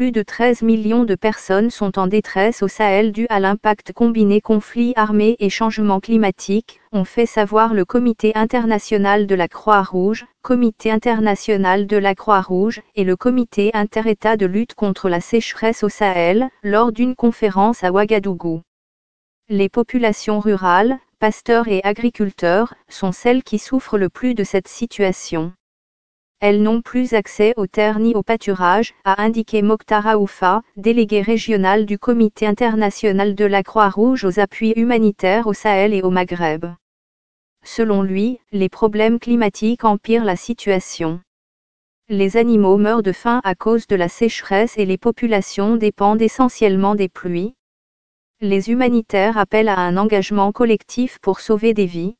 plus de 13 millions de personnes sont en détresse au Sahel dû à l'impact combiné conflit armé et changement climatique, ont fait savoir le Comité international de la Croix-Rouge, Comité international de la Croix-Rouge et le Comité inter-État de lutte contre la sécheresse au Sahel, lors d'une conférence à Ouagadougou. Les populations rurales, pasteurs et agriculteurs, sont celles qui souffrent le plus de cette situation. Elles n'ont plus accès aux terres ni au pâturage, a indiqué Mokhtar Aoufa, délégué régional du Comité international de la Croix-Rouge aux appuis humanitaires au Sahel et au Maghreb. Selon lui, les problèmes climatiques empirent la situation. Les animaux meurent de faim à cause de la sécheresse et les populations dépendent essentiellement des pluies. Les humanitaires appellent à un engagement collectif pour sauver des vies.